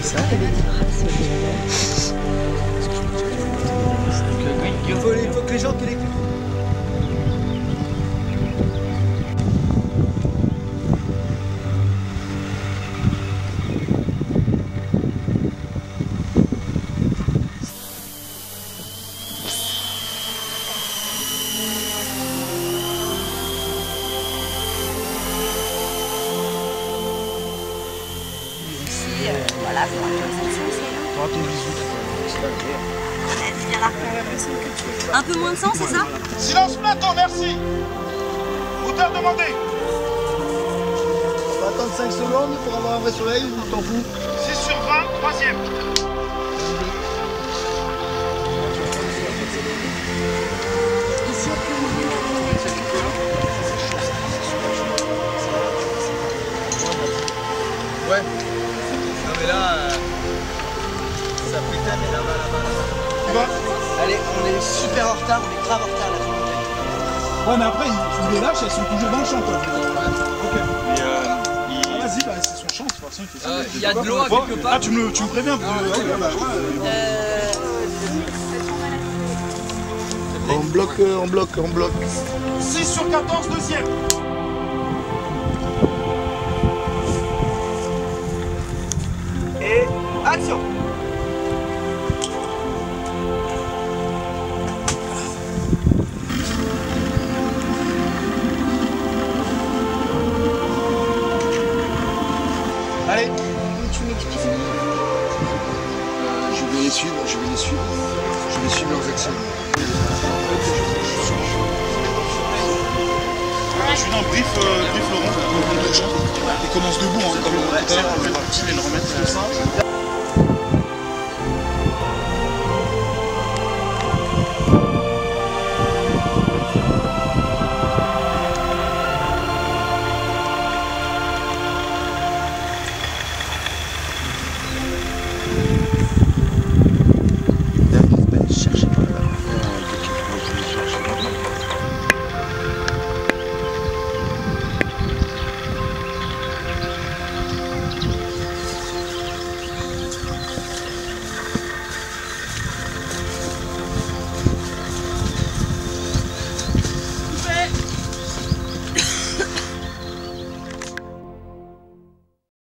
C'est ça. Faut, il faut que les gens qui l'écoutent. L'impression, c'est là. Un peu moins de sang, c'est ça Silence plateau, merci Hauteur demandée On va attendre 5 secondes pour avoir un vrai soleil, je t'en fous. 6 sur 20, troisième. Ici, on peut Ouais. Mais là, euh, ça putain mais là-bas, là-bas, là-bas. Tu vas Allez, on est super en retard, on est grave en retard là. Ouais, mais après, il, il les lâche, elles sont toujours dans le champ, quoi. Ok. Mais euh, il- Ah, Vas-y, bah, c'est son champ, de toute façon, il fait ça. Euh, il y a de l'eau à quelque Ah, part. tu me, tu me préviens parce que- ouais, bah, ouais. On bloque, on bloque, on bloque. 6 sur 14, deuxième. Et action Je suis dans le brief, euh, brief Laurent. Il commence debout, hein, comme tout à l'heure. On et le remettre